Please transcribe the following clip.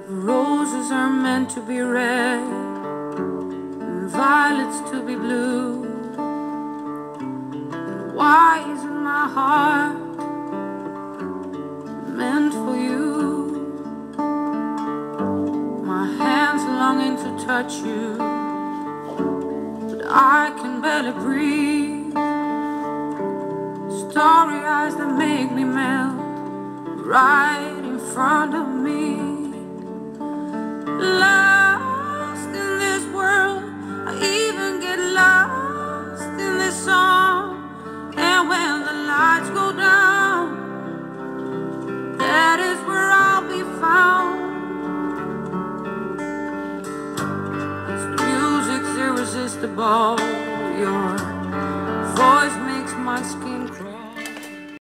meant to be red, and violets to be blue. Why isn't my heart meant for you? My hands longing to touch you, but I can barely breathe. Starry eyes that make me melt right in front of me. Irresistible. Your voice makes my skin crawl.